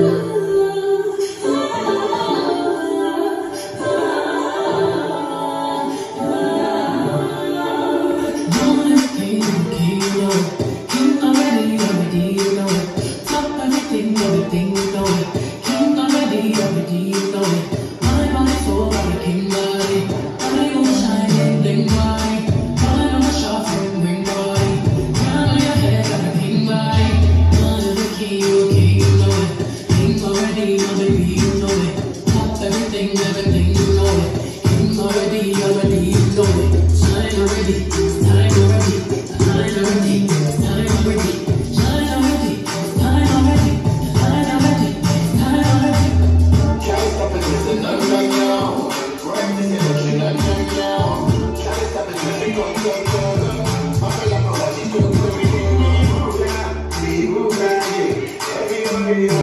you. My baby, you know it. Everything, everything, you know it. Him already, already, you know it. Shine already, time already, time already, time already. Shine already, time already, time already, time already. Can't stop it, listen, no, no, no. Right in the industry, no, no, no. Can't stop it, listen, go, go, go, go. I feel like I'm watching, go, go, go, go. Move that, move that, yeah. Everybody,